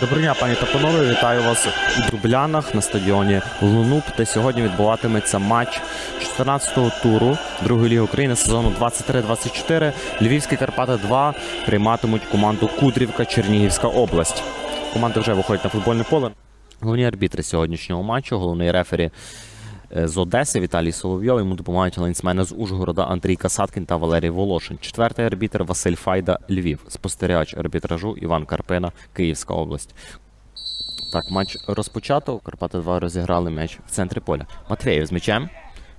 Доброго дня, пані та панове. Вітаю вас у Дублянах на стадіоні Лунуп, де сьогодні відбуватиметься матч 14-го туру Другої ліги України сезону 23-24. Львівські Карпати 2 прийматимуть команду Кудрівка Чернігівська область. Команда вже виходить на футбольне поле. Головні арбітри сьогоднішнього матчу, головний рефері з Одеси Віталій Соловйов. Йому допомагають лайнсмени з Ужгорода Андрій Касаткін та Валерій Волошин. Четвертий арбітр Василь Файда Львів. Спостерігач арбітражу Іван Карпина, Київська область. Так, матч розпочато. Карпати 2 розіграли м'яч в центрі поля. Матвєєв з м'ячем.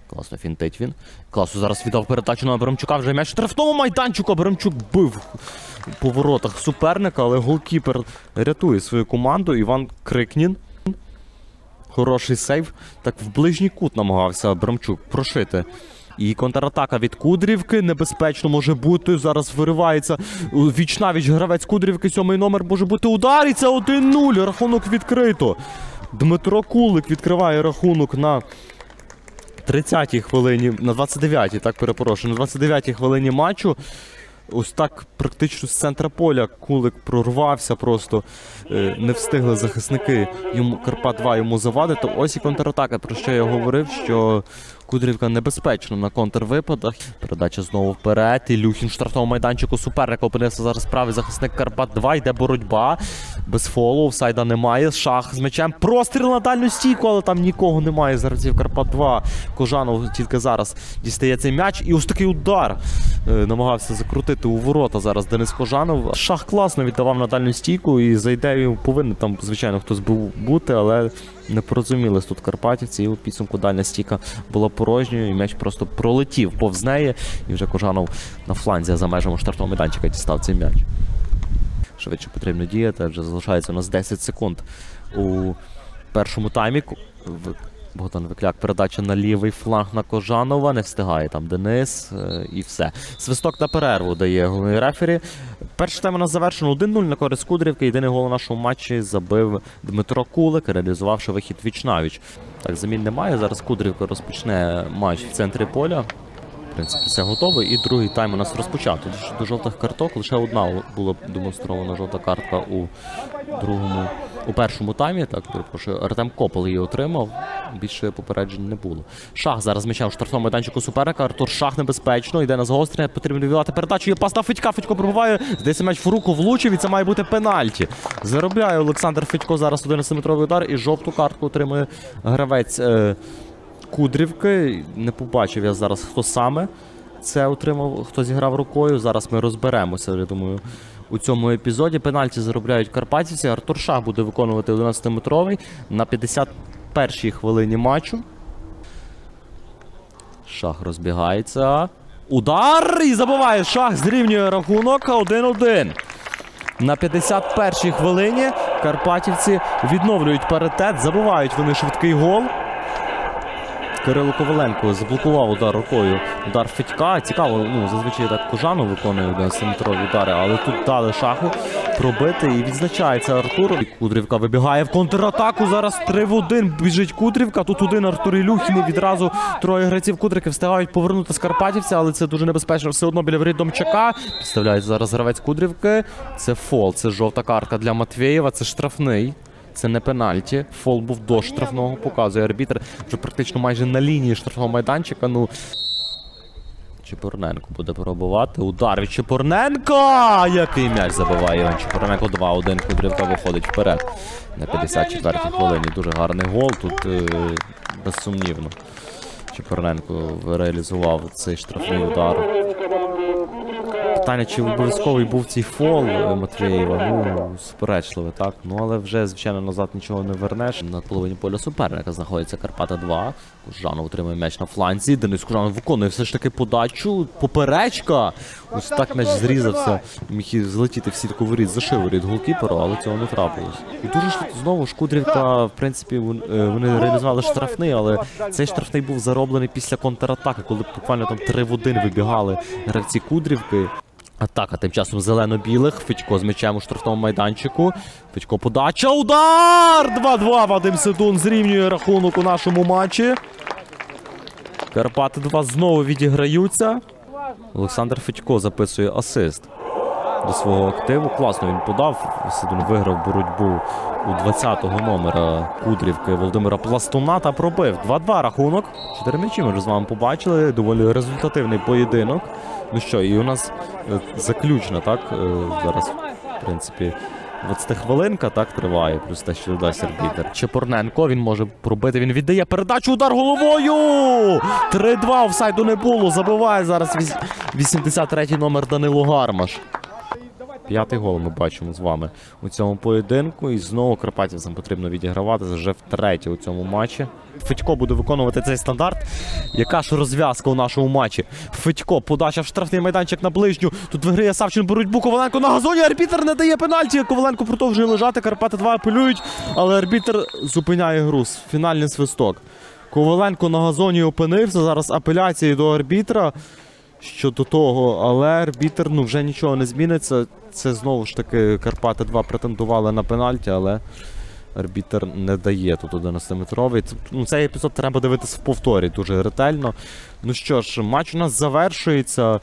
Класно фінтить він. Класно зараз віддав передачу на Абрамчука. Вже м'яч штрафному майданчику. Абрамчук бив по воротах суперника, але голкіпер рятує свою команду. Іван Крикнін. Хороший сейв. Так в ближній кут намагався Абрамчук прошити. І контратака від Кудрівки небезпечно може бути. Зараз виривається вічнавіч гравець Кудрівки. Сьомий номер може бути удар. І це 1-0. Рахунок відкрито. Дмитро Кулик відкриває рахунок на 30-й хвилині, на 29-й, так перепрошую, на 29-й хвилині матчу. Ось так практично з центра поля Кулик прорвався просто. Е, Не встигли захисники йому Карпат 2 йому завадити. Ось і контратака, про що я говорив, що Кудрівка небезпечна на контрвипадах. Передача знову вперед. Ілюхін Люхін штрафного майданчику суперника опинився зараз правий захисник Карпат 2. Йде боротьба. Без фолу, офсайда немає. Шах з м'ячем. Простріл на дальню стійку, але там нікого немає. з гравців Карпат 2. Кожанов тільки зараз дістає цей м'яч. І ось такий удар. Е, Намагався закрутити у ворота зараз Денис Кожанов. Шах класно віддавав на дальню стійку і за ідеєю повинен там, звичайно, хтось був бути, але не порозумілись тут Карпатівці. І у підсумку дальня стійка була порожньою, і м'яч просто пролетів повз неї. І вже Кожанов на фланзі за межами штрафного майданчика дістав цей м'яч. Швидше потрібно діяти, вже залишається у нас 10 секунд у першому таймі. Богдан Викляк, передача на лівий фланг на Кожанова. Не встигає там Денис е, і все. Свисток на перерву дає головний рефері. Перший тайм у нас завершено 1-0 на користь Кудрівки. Єдиний гол у нашому матчі забив Дмитро Кулик, реалізувавши вихід віч-навіч. Так, замін немає. Зараз Кудрівка розпочне матч в центрі поля. В принципі, все готово. І другий тайм у нас розпочато. До- жовтих карток лише одна була демонстрована жовта картка у другому, у першому таймі. Так, перепрошую, Артем Копол її отримав. Більше попереджень не було. Шах зараз м'яча в штрафному майданчику суперника. Артур Шах небезпечно. Йде на загострення. Потрібно віддавати передачу. Є пас на Федька. Федько пробиває. Здається, м'яч в руку влучив і це має бути пенальті. Заробляє Олександр Федько зараз 11-метровий удар і жовту картку отримує гравець. Е, Кудрівки. Не побачив я зараз, хто саме це отримав, хто зіграв рукою. Зараз ми розберемося, я думаю, у цьому епізоді. Пенальті заробляють карпатівці. Артур Шах буде виконувати 11-метровий на 51-й хвилині матчу. Шах розбігається. Удар! І забиває шах, зрівнює рахунок 1-1. На 51-й хвилині Карпатівці відновлюють паритет, забивають вони швидкий гол. Кирило Коваленко заблокував удар рукою. Удар Федька. Цікаво, ну зазвичай так Кожанов виконує 11-метрові удари, але тут дали шаху пробити і відзначається Артур. Кудрівка вибігає в контратаку. Зараз 3 в 1. Біжить Кудрівка. Тут один Артур Ілюхін. І відразу троє гравців Кудрики встигають повернути з Карпатівця, але це дуже небезпечно. Все одно біля воріт Домчака. Підставляють зараз гравець Кудрівки. Це фол, це жовта картка для Матвєєва. Це штрафний. Це не пенальті. Фол був до штрафного, показує арбітр. Вже практично майже на лінії штрафного майданчика. Ну. Чепурненко буде пробувати. Удар від Чепурненка! Який м'яч забиває Іван Чепурненко 2-1. Кудрівка виходить вперед. На 54-й хвилині. Дуже гарний гол. Тут е, безсумнівно. Чепурненко реалізував цей штрафний удар. Питання, чи обов'язковий був цей фол е, Матвєєва, ну, суперечливе, так. Ну але вже, звичайно, назад нічого не вернеш. На половині поля суперника знаходиться Карпата 2. Кужанов отримує м'яч на фланзі. Денис Кужанов виконує все ж таки подачу. Поперечка. Ось так м'яч зрізався. Міг злетіти в сітку воріт за шиворіт голкіперу, але цього не трапилось. І дуже ж знову Шкудрівка, в принципі, е, вони реалізували штрафний, але цей штрафний був зароблений після контратаки, коли буквально там 3 в 1 вибігали гравці Кудрівки. Атака тим часом зелено-білих. Федько з м'ячем у штрафному майданчику. Федько подача. Удар! 2-2. Вадим Сидун зрівнює рахунок у нашому матчі. Карпати 2 знову відіграються. Олександр Федько записує асист. до свого активу. Класно він подав. Сидун виграв боротьбу у 20-го номера Кудрівки Володимира Пластуна та пробив. 2-2 рахунок. Чотири м'ячі ми вже з вами побачили. Доволі результативний поєдинок. Ну що, і у нас е, заключна, так? е, Зараз, в принципі. 20 хвилинка так триває, плюс те, що додасть арбітер. Чепурненко він може пробити. Він віддає передачу удар головою. 3-2 офсайду не було. Забиває зараз віс- 83-й номер Данило Гармаш. П'ятий гол ми бачимо з вами у цьому поєдинку. І знову Карпатівцям потрібно відігравати вже втретє у цьому матчі. Федько буде виконувати цей стандарт. Яка ж розв'язка у нашому матчі? Федько, подача в штрафний майданчик на ближню. Тут виграє Савчин боротьбу. Коваленко на газоні. Арбітер не дає пенальті. Коваленко продовжує лежати. Карпати 2 апелюють, але арбітер зупиняє гру. Фінальний свисток. Коваленко на газоні опинився. Зараз апеляції до арбітра щодо того, але арбітер ну, вже нічого не зміниться. Це знову ж таки Карпати 2 претендували на пенальті, але арбітер не дає тут 11-метровий. Це- Ну, цей епізод треба дивитися в повторі дуже ретельно. Ну що ж, матч у нас завершується.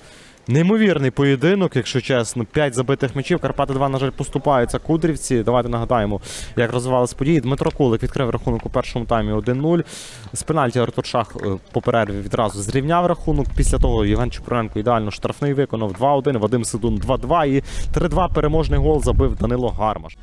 Неймовірний поєдинок, якщо чесно. 5 забитих м'ячів. Карпати 2, на жаль, поступаються Кудрівці. Давайте нагадаємо, як розвивалися події. Дмитро Кулик відкрив рахунок у першому таймі 1-0. З пенальті Артур Шах е, по перерві відразу зрівняв рахунок. Після того Євген Чупренко ідеально штрафний виконав 2-1, Вадим Сидун 2-2 і 3-2 переможний гол забив Данило Гармаш.